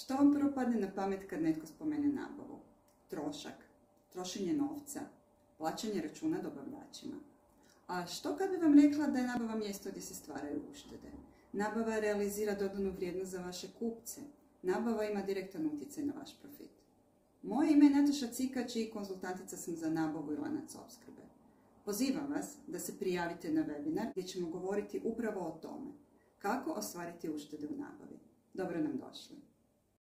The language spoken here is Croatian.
Što vam prvo padne na pamet kad netko spomene nabavu? Trošak, trošenje novca, plaćanje računa dobavljačima. A što kad bi vam rekla da je nabava mjesto gdje se stvaraju uštede? Nabava realizira dodanu vrijednost za vaše kupce. Nabava ima direktan utjecaj na vaš profit. Moje ime je Nataša Cikač i konzultantica sam za nabavu i lanac opskrbe. Pozivam vas da se prijavite na webinar gdje ćemo govoriti upravo o tome kako ostvariti uštede u nabavi. Dobro nam došli!